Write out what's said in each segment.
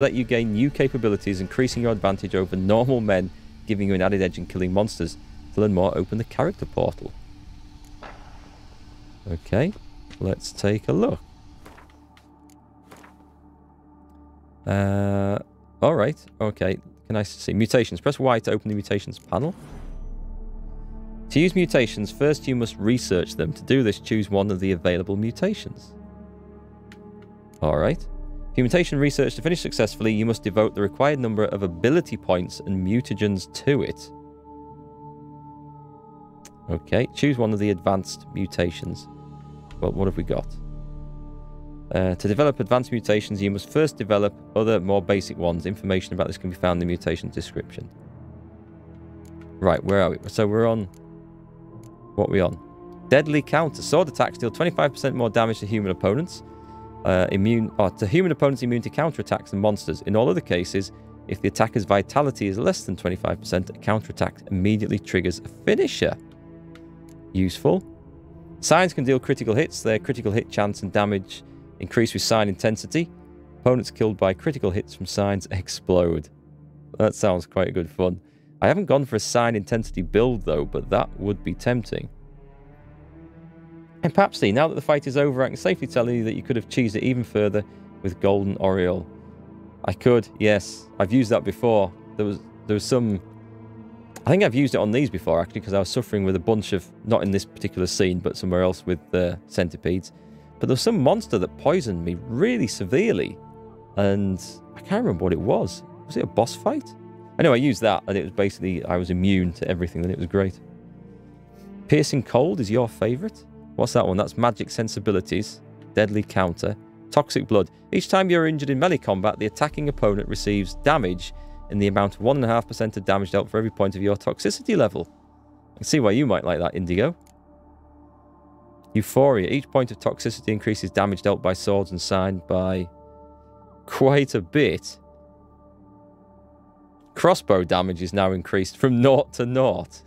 let you gain new capabilities, increasing your advantage over normal men, giving you an added edge in killing monsters. To learn more, open the character portal. Okay, let's take a look. Uh, all right. Okay. Can I see mutations? Press Y to open the mutations panel. To use mutations, first you must research them. To do this, choose one of the available mutations. All right. For mutation research to finish successfully, you must devote the required number of ability points and mutagens to it. Okay, choose one of the advanced mutations. Well, what have we got? Uh, to develop advanced mutations, you must first develop other, more basic ones. Information about this can be found in the mutation description. Right, where are we? So we're on... What are we on? Deadly counter. Sword attacks deal 25% more damage to human opponents. Uh, immune oh, to human opponents immune to counterattacks and monsters. In all other cases, if the attacker's vitality is less than 25%, a counterattack immediately triggers a finisher. Useful. Signs can deal critical hits. Their critical hit chance and damage increase with sign intensity. Opponents killed by critical hits from signs explode. That sounds quite good fun. I haven't gone for a sign intensity build though, but that would be tempting. And Papsy, now that the fight is over, I can safely tell you that you could have cheesed it even further with Golden Oriole. I could, yes. I've used that before. There was there was some I think I've used it on these before, actually, because I was suffering with a bunch of, not in this particular scene, but somewhere else with the uh, centipedes. But there was some monster that poisoned me really severely. And I can't remember what it was. Was it a boss fight? Anyway, I used that, and it was basically, I was immune to everything, and it was great. Piercing Cold is your favourite? What's that one? That's Magic Sensibilities, Deadly Counter, Toxic Blood. Each time you're injured in melee combat, the attacking opponent receives damage in the amount of 1.5% of damage dealt for every point of your toxicity level. I see why you might like that, Indigo. Euphoria. Each point of toxicity increases damage dealt by swords and sign by quite a bit. Crossbow damage is now increased from naught to naught.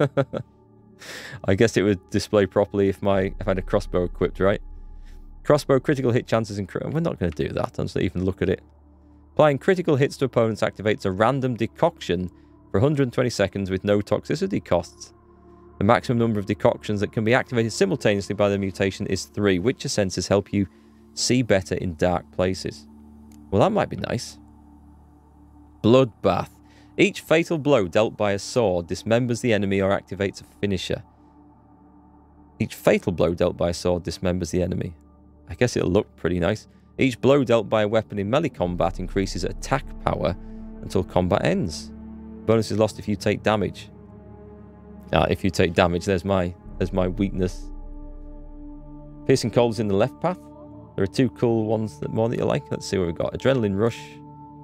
I guess it would display properly if my if I had a crossbow equipped, right? Crossbow critical hit chances increase. We're not going to do that. Don't even look at it. Applying critical hits to opponents activates a random decoction for 120 seconds with no toxicity costs. The maximum number of decoctions that can be activated simultaneously by the mutation is three. Witcher senses help you see better in dark places. Well, that might be nice. Bloodbath. Each fatal blow dealt by a sword dismembers the enemy or activates a finisher. Each fatal blow dealt by a sword dismembers the enemy. I guess it'll look pretty nice. Each blow dealt by a weapon in melee combat increases attack power until combat ends. Bonus is lost if you take damage. Ah, if you take damage, there's my there's my weakness. Piercing cold is in the left path. There are two cool ones that more that you like. Let's see what we've got. Adrenaline Rush.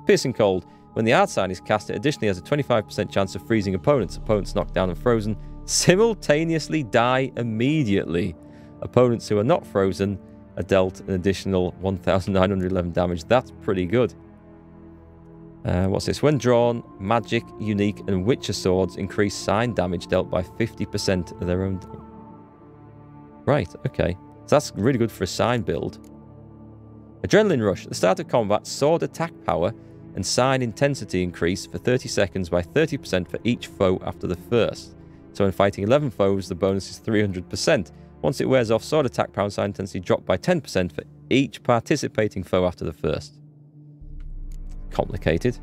Piercing Cold. When the sign is cast, it additionally has a 25% chance of freezing opponents. Opponents knocked down and frozen simultaneously die immediately. Opponents who are not frozen are dealt an additional 1,911 damage. That's pretty good. Uh, what's this? When drawn, magic, unique, and witcher swords increase sign damage dealt by 50% of their own. Right, okay. So that's really good for a sign build. Adrenaline Rush. At the start of combat, sword attack power and sign intensity increase for 30 seconds by 30% for each foe after the first. So when fighting 11 foes, the bonus is 300%. Once it wears off, sword attack power and sign intensity drop by 10% for each participating foe after the first. Complicated.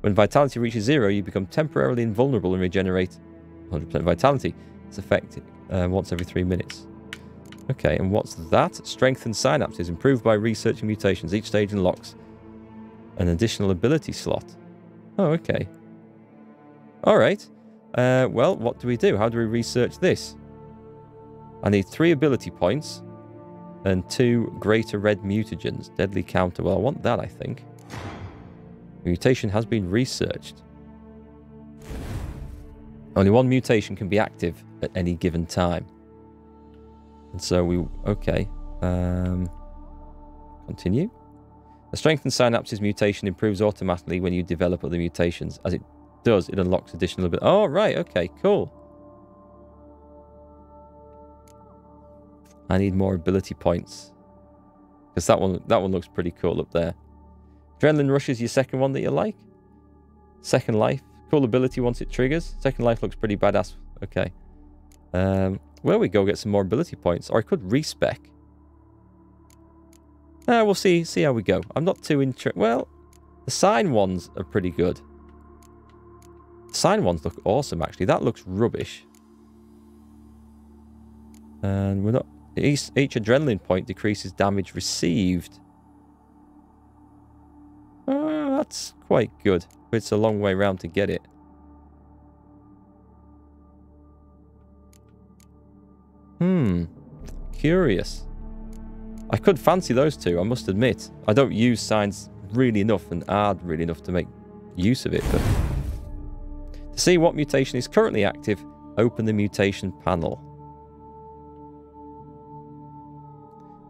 When vitality reaches zero, you become temporarily invulnerable and regenerate 100% vitality. It's effective uh, once every three minutes. Okay, and what's that? Strengthen synapses, improved by researching mutations. Each stage unlocks an additional ability slot. Oh, okay. All right. Uh, well, what do we do? How do we research this? I need three ability points and two greater red mutagens. Deadly counter. Well, I want that, I think. mutation has been researched. Only one mutation can be active at any given time. And so we... Okay. Um, continue. The strengthened synapses mutation improves automatically when you develop other mutations. As it does, it unlocks additional... Oh, right. Okay, cool. I need more ability points. Because that one that one looks pretty cool up there. Adrenaline Rush is your second one that you like. Second Life. Cool ability once it triggers. Second Life looks pretty badass. Okay. Um, where we go get some more ability points. Or I could respec. Uh, we'll see see how we go. I'm not too interested. Well, the sign ones are pretty good. sign ones look awesome, actually. That looks rubbish. And we're not... Each, each adrenaline point decreases damage received. Uh, that's quite good. It's a long way round to get it. Hmm. Curious. I could fancy those two, I must admit. I don't use signs really enough and add really enough to make use of it, but... To see what mutation is currently active, open the mutation panel.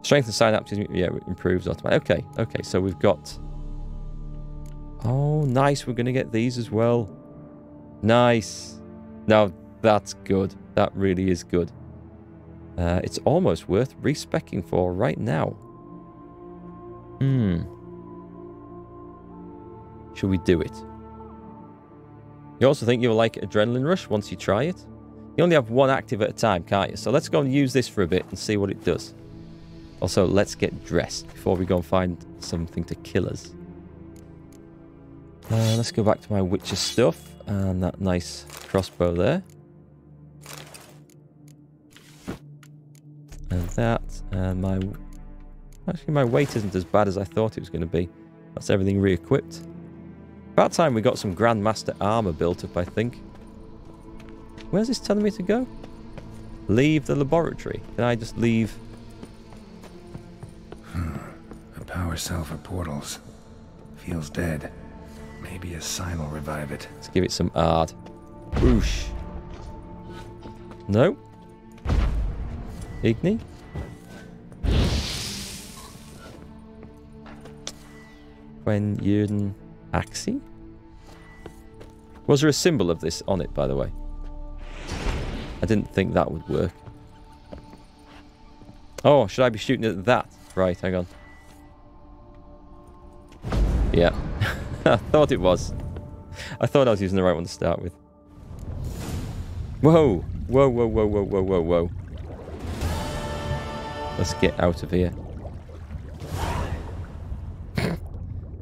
Strength and synapses, yeah, improves automatically. Okay, okay, so we've got... Oh, nice, we're going to get these as well. Nice. Now, that's good. That really is good. Uh, it's almost worth respecking for right now. Hmm. Should we do it? You also think you'll like Adrenaline Rush once you try it? You only have one active at a time, can't you? So let's go and use this for a bit and see what it does. Also, let's get dressed before we go and find something to kill us. Uh, let's go back to my Witcher stuff and that nice crossbow there. And that, and my... Actually, my weight isn't as bad as I thought it was going to be. That's everything re-equipped. About time we got some Grandmaster armor built up, I think. Where's this telling me to go? Leave the laboratory. Can I just leave? Hmm. A power cell for portals. Feels dead. Maybe a sign will revive it. Let's give it some Aard. Whoosh. No. Igni? Quen Yrden Axii? Was there a symbol of this on it, by the way? I didn't think that would work. Oh, should I be shooting at that? Right, hang on. Yeah. I thought it was. I thought I was using the right one to start with. Whoa! Whoa, whoa, whoa, whoa, whoa, whoa, whoa. Let's get out of here.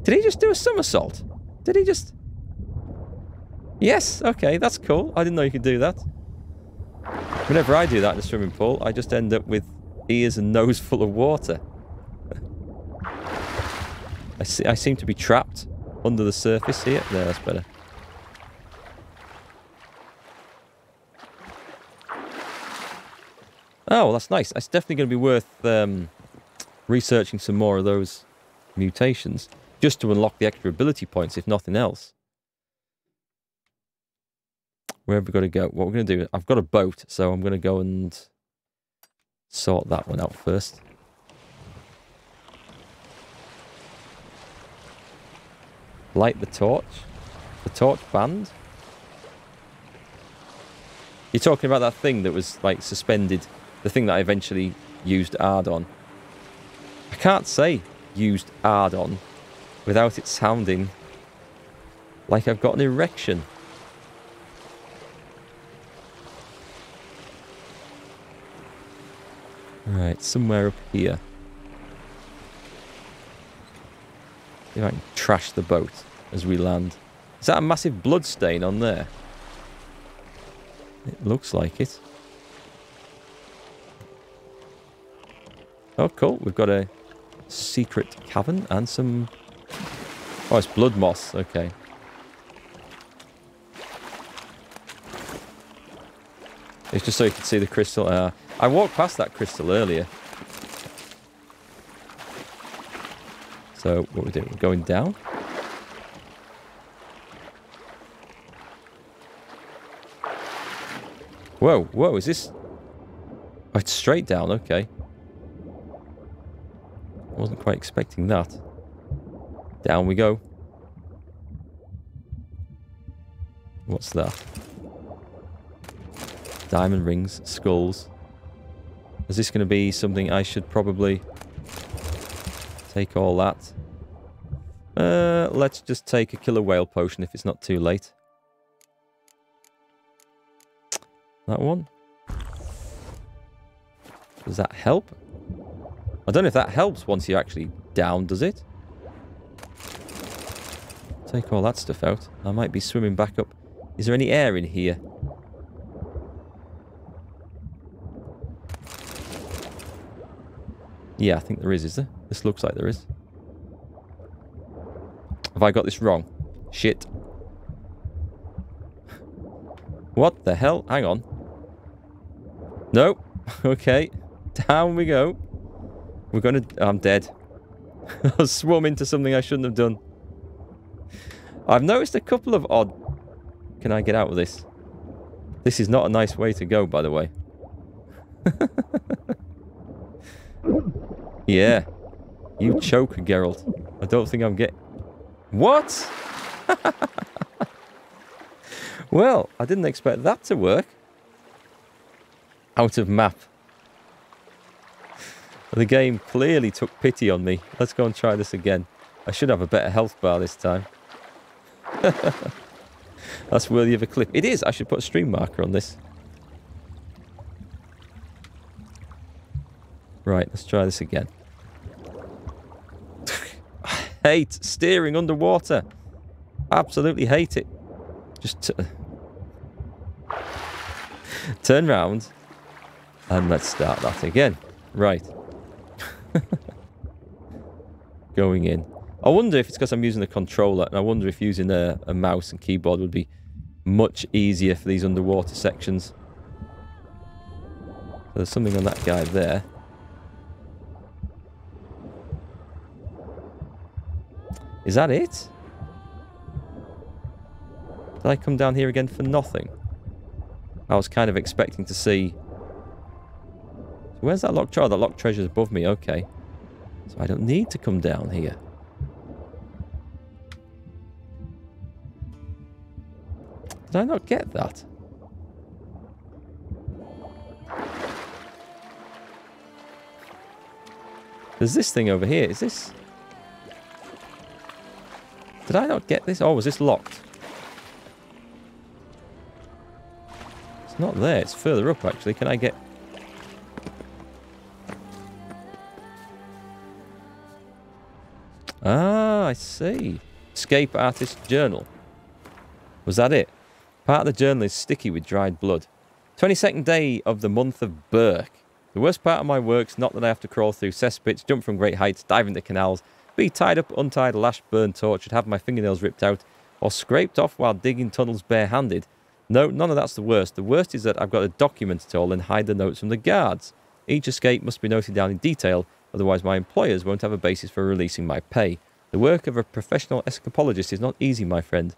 Did he just do a somersault? Did he just... Yes, okay, that's cool. I didn't know you could do that. Whenever I do that in a swimming pool, I just end up with ears and nose full of water. I, see, I seem to be trapped under the surface here. There, that's better. Oh, well, that's nice. It's definitely going to be worth um, researching some more of those mutations just to unlock the extra ability points, if nothing else. Where have we got to go? What we're going to do, I've got a boat, so I'm going to go and sort that one out first. Light the torch. The torch band. You're talking about that thing that was like suspended the thing that I eventually used Aard on. I can't say used Aard on without it sounding like I've got an erection. Right, somewhere up here. See if I can trash the boat as we land. Is that a massive blood stain on there? It looks like it. Oh, cool. We've got a secret cavern and some... Oh, it's blood moss. Okay. It's just so you can see the crystal. Uh, I walked past that crystal earlier. So, what we doing? We're going down? Whoa, whoa, is this... Oh, it's straight down, okay. Wasn't quite expecting that. Down we go. What's that? Diamond rings, skulls. Is this going to be something I should probably take all that? Uh, let's just take a killer whale potion if it's not too late. That one. Does that help? I don't know if that helps once you're actually down, does it? Take all that stuff out. I might be swimming back up. Is there any air in here? Yeah, I think there is, is there? This looks like there is. Have I got this wrong? Shit. What the hell? Hang on. Nope. okay. Down we go. We're gonna... I'm dead. I swum into something I shouldn't have done. I've noticed a couple of odd... Can I get out of this? This is not a nice way to go, by the way. yeah. You choke, Geralt. I don't think I'm getting... What? well, I didn't expect that to work. Out of map. The game clearly took pity on me. Let's go and try this again. I should have a better health bar this time. That's worthy of a clip. It is. I should put a stream marker on this. Right, let's try this again. I hate steering underwater. Absolutely hate it. Just turn round and let's start that again. Right. Going in. I wonder if it's because I'm using a controller, and I wonder if using a, a mouse and keyboard would be much easier for these underwater sections. There's something on that guy there. Is that it? Did I come down here again for nothing? I was kind of expecting to see... Where's that locked treasure? That locked treasure's above me, okay. So I don't need to come down here. Did I not get that? There's this thing over here. Is this... Did I not get this? Oh, was this locked? It's not there. It's further up, actually. Can I get... see. Escape Artist Journal. Was that it? Part of the journal is sticky with dried blood. 22nd day of the month of Burke. The worst part of my work's not that I have to crawl through cesspits, jump from great heights, dive into canals, be tied up, untied, lashed, burned, tortured, have my fingernails ripped out, or scraped off while digging tunnels barehanded. No, none of that's the worst. The worst is that I've got to document it all and hide the notes from the guards. Each escape must be noted down in detail, otherwise my employers won't have a basis for releasing my pay. The work of a professional escapologist is not easy, my friend.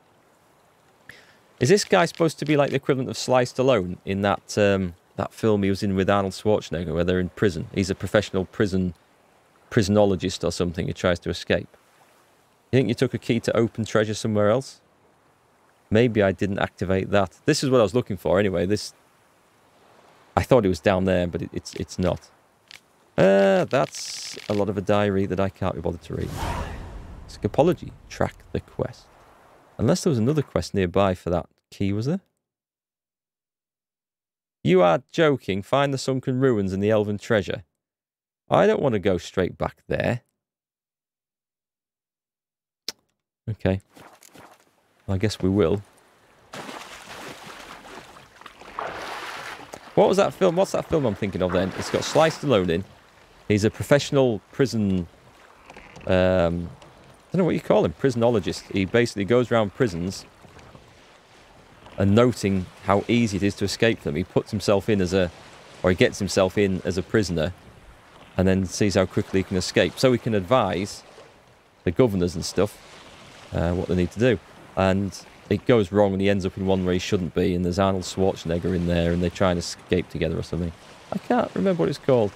Is this guy supposed to be like the equivalent of Sly Stallone in that um, that film he was in with Arnold Schwarzenegger, where they're in prison? He's a professional prison prisonologist or something who tries to escape. You think you took a key to open treasure somewhere else? Maybe I didn't activate that. This is what I was looking for anyway. This, I thought it was down there, but it, it's it's not. Uh, that's a lot of a diary that I can't be bothered to read. Scapology. Track the quest. Unless there was another quest nearby for that key, was there? You are joking. Find the sunken ruins and the elven treasure. I don't want to go straight back there. Okay. I guess we will. What was that film? What's that film I'm thinking of then? It's got Sliced Stallone in. He's a professional prison um, don't know what you call him, prisonologist. He basically goes around prisons and noting how easy it is to escape them. He puts himself in as a, or he gets himself in as a prisoner and then sees how quickly he can escape. So he can advise the governors and stuff uh, what they need to do. And it goes wrong and he ends up in one where he shouldn't be and there's Arnold Schwarzenegger in there and they try and escape together or something. I can't remember what it's called.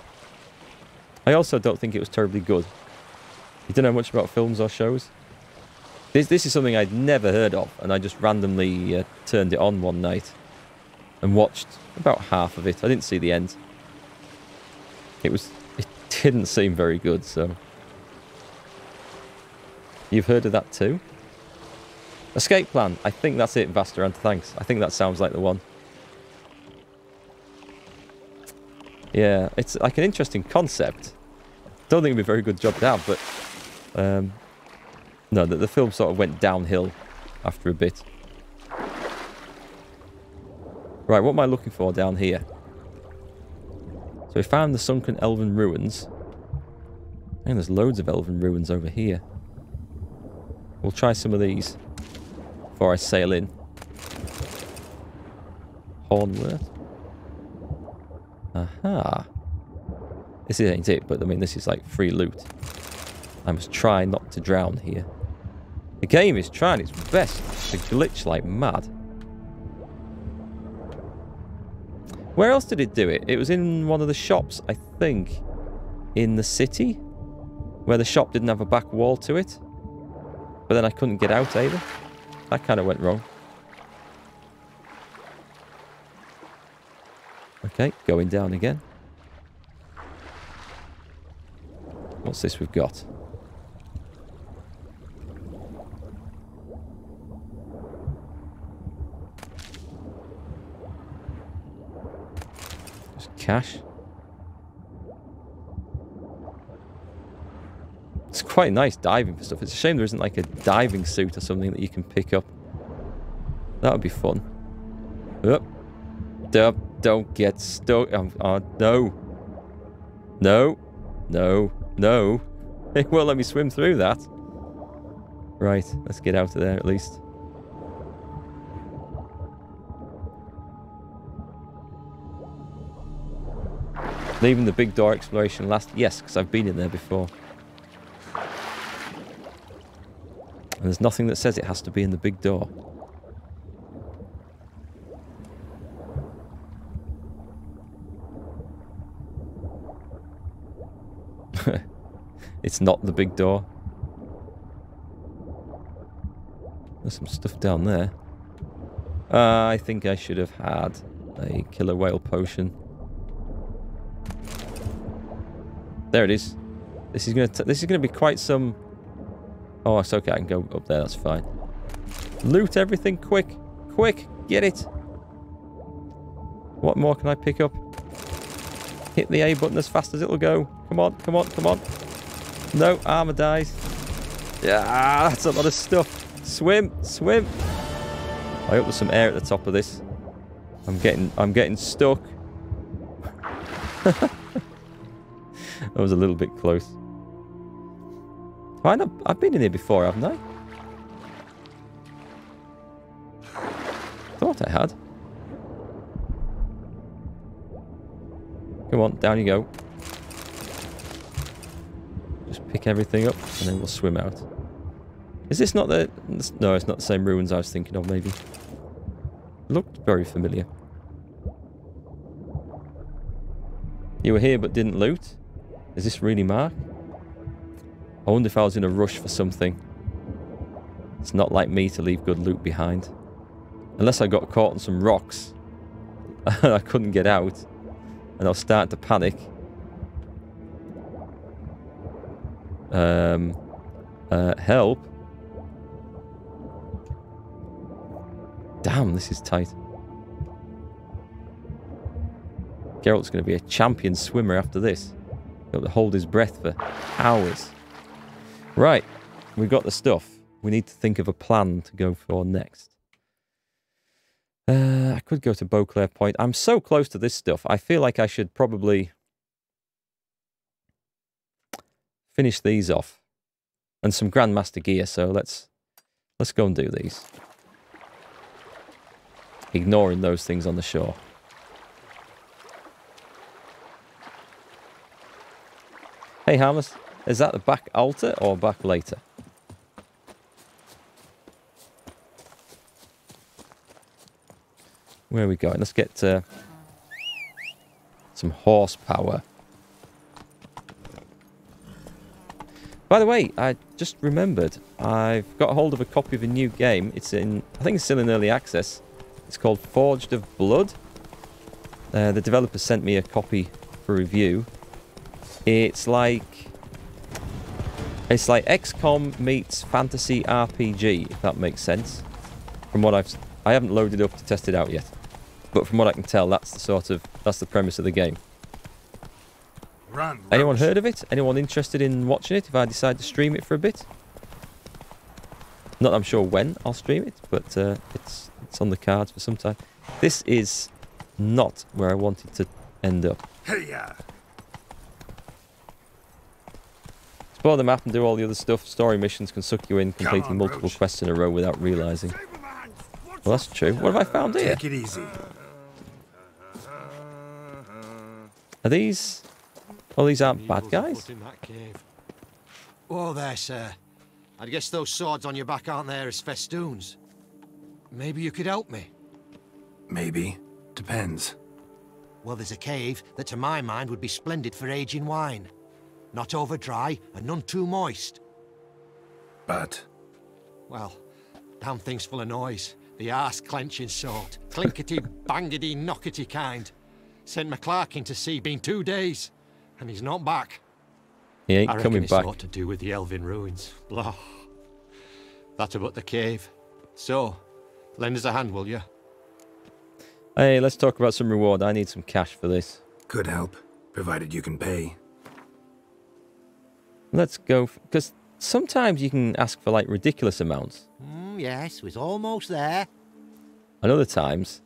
I also don't think it was terribly good. You don't know much about films or shows? This, this is something I'd never heard of, and I just randomly uh, turned it on one night and watched about half of it. I didn't see the end. It was, it didn't seem very good, so. You've heard of that too? Escape plan. I think that's it, Vasterant. Thanks. I think that sounds like the one. Yeah, it's like an interesting concept. Don't think it'd be a very good job to have, but um, no, the, the film sort of went downhill after a bit. Right, what am I looking for down here? So we found the sunken elven ruins. And there's loads of elven ruins over here. We'll try some of these before I sail in. Hornworth. Aha. This ain't it, but I mean, this is like free loot. I must try not to drown here. The game is trying its best to glitch like mad. Where else did it do it? It was in one of the shops, I think, in the city, where the shop didn't have a back wall to it. But then I couldn't get out either. That kind of went wrong. Okay, going down again. What's this we've got? Just cash. It's quite nice diving for stuff. It's a shame there isn't like a diving suit or something that you can pick up. That would be fun. Up. Up. Don't get stuck. Oh, no. No. No. No. It won't let me swim through that. Right. Let's get out of there at least. Leaving the big door exploration last. Yes, because I've been in there before. And there's nothing that says it has to be in the big door. it's not the big door. There's some stuff down there. Uh, I think I should have had a killer whale potion. There it is. This is gonna this is gonna be quite some Oh, it's okay. I can go up there. That's fine. Loot everything quick. Quick. Get it. What more can I pick up? Hit the A button as fast as it'll go. Come on. Come on. Come on. No. Armor dies. Yeah, that's a lot of stuff. Swim. Swim. I hope there's some air at the top of this. I'm getting I'm getting stuck. that was a little bit close. I know, I've been in here before, haven't I? Thought I had. Come on, down you go. Just pick everything up and then we'll swim out. Is this not the... No, it's not the same ruins I was thinking of, maybe. Looked very familiar. You were here but didn't loot? Is this really Mark? I wonder if I was in a rush for something. It's not like me to leave good loot behind. Unless I got caught on some rocks. I couldn't get out. And I'll start to panic. Um, uh, help. Damn, this is tight. Geralt's going to be a champion swimmer after this. He'll hold his breath for hours. Right, we've got the stuff. We need to think of a plan to go for next. Uh, I could go to Beauclair Point. I'm so close to this stuff. I feel like I should probably finish these off. And some Grandmaster gear, so let's let's go and do these. Ignoring those things on the shore. Hey, Harmless. Is that the back altar or back later? Where are we going? Let's get uh, some horsepower. By the way, I just remembered I've got hold of a copy of a new game. It's in, I think it's still in early access. It's called Forged of Blood. Uh, the developer sent me a copy for review. It's like It's like XCOM meets fantasy RPG, if that makes sense. From what I've, I haven't loaded up to test it out yet, but from what I can tell, that's the sort of that's the premise of the game. Run. Anyone heard of it? Anyone interested in watching it? If I decide to stream it for a bit, not I'm sure when I'll stream it, but uh, it's it's on the cards for some time. This is not where I wanted to end up. Hey-ya. Explore the map and do all the other stuff. Story missions can suck you in, completing on, multiple Roach. quests in a row without realizing. Well, that's true. What have I found here? Take it easy. Are these? Oh, these aren't bad guys. afoot In that cave. Oh, there, sir. I guess those swords on your back aren't there as festoons. Maybe you could help me. Maybe. Depends. Well, there's a cave that, to my mind, would be splendid for aging wine. Not over dry and none too moist. But Well, damn thing's full of noise. The arse clenching sort. Clinkety, bangety, knockety kind. Sent McClarkin to sea been two days, and he's not back. He ain't I reckon coming it's back. aught to do with the Elven ruins. Blah. That about the cave. So, lend us a hand, will you? Hey, let's talk about some reward. I need some cash for this. could help, provided you can pay. Let's go because sometimes you can ask for like ridiculous amounts, Mm, yes, we're almost there. and other times,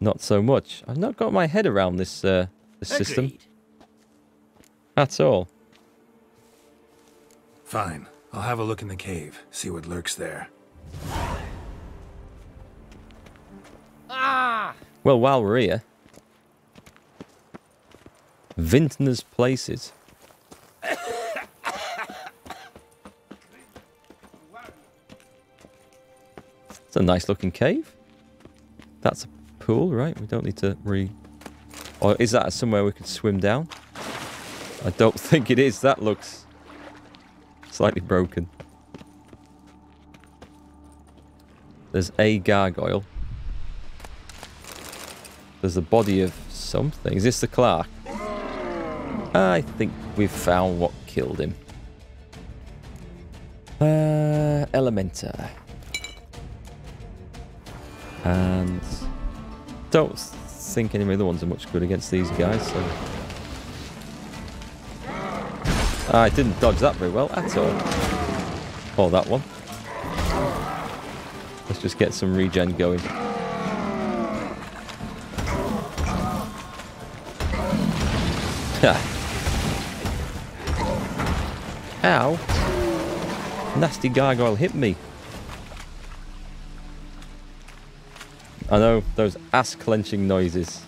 not so much. I've not got my head around this uh, this system Agreed. at all. Fine. I'll have a look in the cave, see what lurks there. Ah! Well, while we're here, Vintner's Places. It's a nice looking cave. That's a pool, right? We don't need to re... Or is that somewhere we could swim down? I don't think it is. That looks slightly broken. There's a gargoyle. There's the body of something. Is this the Clark? I think we've found what killed him. Uh, Elementa. And don't think any of the other ones are much good against these guys, so... I didn't dodge that very well at all. Or that one. Let's just get some regen going. Ow. Nasty gargoyle hit me. I know, those ass clenching noises.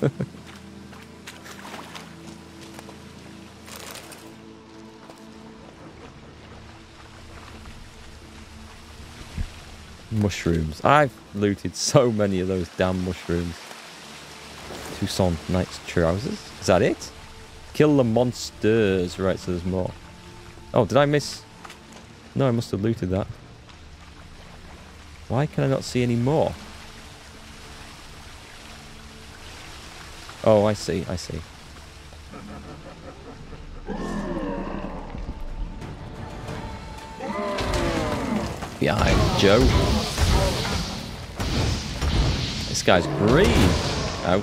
mushrooms. I've looted so many of those damn mushrooms. Toussaint Knight's trousers. Is that it? Kill the monsters. Right, so there's more. Oh, did I miss? No, I must have looted that. Why can I not see any more? Oh, I see, I see. Behind Joe. This guy's green. Ouch.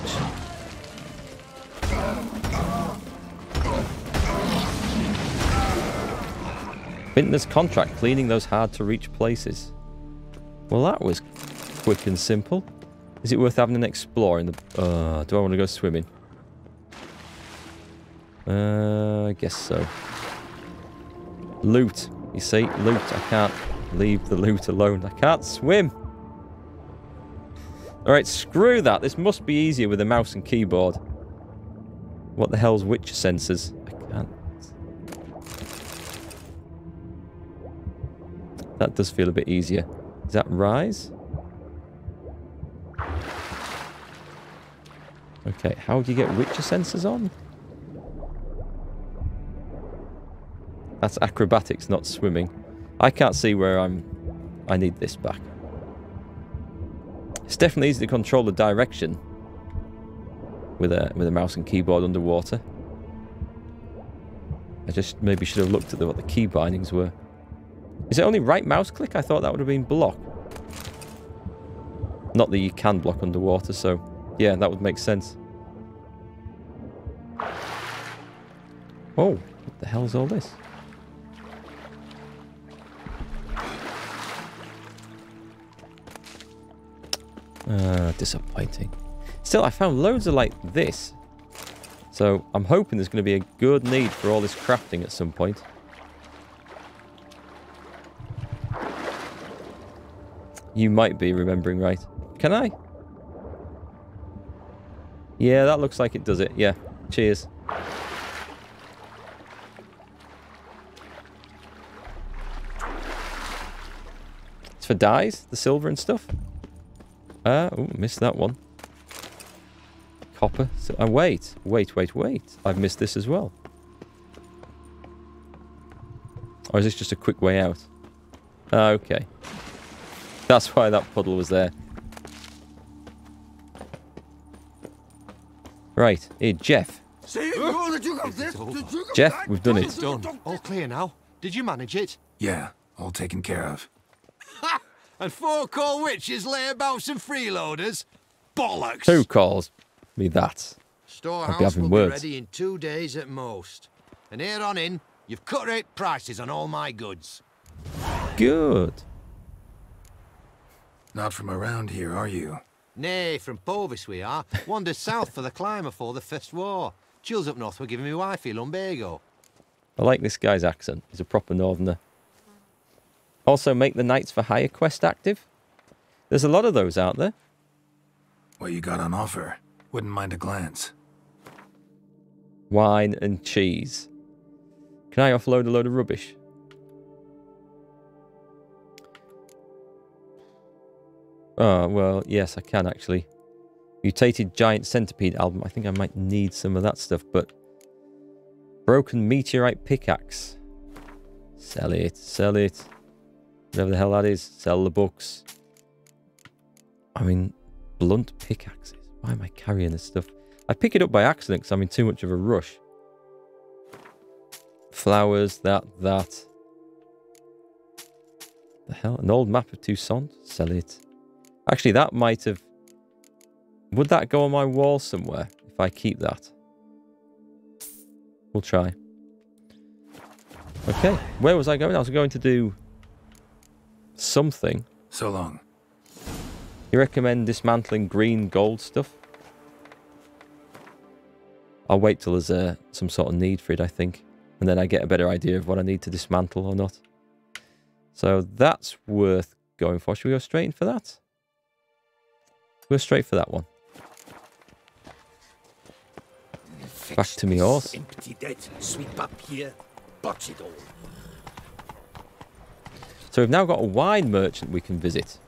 Vintner's contract, cleaning those hard to reach places. Well, that was quick and simple. Is it worth having an explore in the... Uh, do I want to go swimming? Uh, I guess so. Loot. You see, loot. I can't leave the loot alone. I can't swim. Alright, screw that. This must be easier with a mouse and keyboard. What the hell's Witcher sensors? I can't... That does feel a bit easier. Is that rise? Okay, how do you get Witcher sensors on? That's acrobatics, not swimming. I can't see where I'm... I need this back. It's definitely easy to control the direction with a with a mouse and keyboard underwater. I just maybe should have looked at the, what the key bindings were. Is it only right mouse click? I thought that would have been block. Not that you can block underwater, so yeah, that would make sense. Oh, what the hell is all this? Uh, disappointing. Still, I found loads of like this. So I'm hoping there's going to be a good need for all this crafting at some point. You might be remembering right. Can I? Yeah, that looks like it does it. Yeah. Cheers. It's for dyes, the silver and stuff. Uh, oh, missed that one. Copper. So, uh, wait, wait, wait, wait. I've missed this as well. Or is this just a quick way out? Okay. That's why that puddle was there. Right. Hey, Jeff. See, Jeff, we've done it. Done. All clear now. Did you manage it? Yeah, all taken care of. And four coal witches layabouts and freeloaders? Bollocks! Who calls me that? Storehouse having will words. be ready in two days at most. And here on in, you've cut rate prices on all my goods. Good. Not from around here, are you? Nay, from Poviss we are. Wandered south for the climb for the First War. Chills up north were giving me wifey lumbago. I like this guy's accent. He's a proper northerner. Also, make the Knights for Hire quest active. There's a lot of those out there. What you got on offer? Wouldn't mind a glance. Wine and cheese. Can I offload a load of rubbish? Oh, well, yes, I can actually. Mutated Giant Centipede album. I think I might need some of that stuff, but... Broken Meteorite Pickaxe. Sell it, sell it. Whatever the hell that is. Sell the books. I mean, blunt pickaxes. Why am I carrying this stuff? I pick it up by accident because I'm in too much of a rush. Flowers, that, that. The hell? An old map of Toussaint? Sell it. Actually, that might have... Would that go on my wall somewhere if I keep that? We'll try. Okay, where was I going? I was going to do something. So long. You recommend dismantling green gold stuff? I'll wait till there's uh, some sort of need for it, I think. And then I get a better idea of what I need to dismantle or not. So that's worth going for. Should we go straight in for that? Go straight for that one. Back to me horse. Empty sweep up here, botch it all. So we've now got a wine merchant we can visit.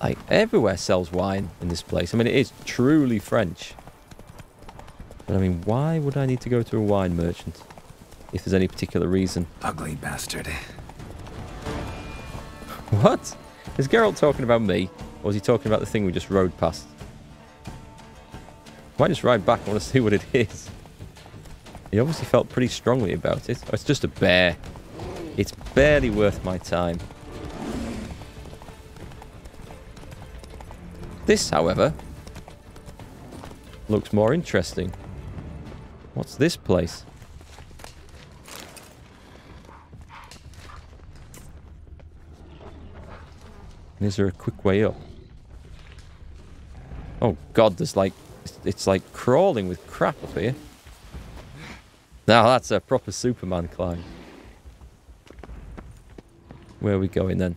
Like, everywhere sells wine in this place. I mean, it is truly French. But I mean, why would I need to go to a wine merchant? If there's any particular reason. Ugly bastard. What? Is Geralt talking about me? Or is he talking about the thing we just rode past? Might just ride back. I want to see what it is. He obviously felt pretty strongly about it. Oh, it's just a bear. It's barely worth my time. This, however, looks more interesting. What's this place? Is there a quick way up? Oh god, there's like... It's, it's like crawling with crap up here. Now that's a proper Superman climb. Where are we going then?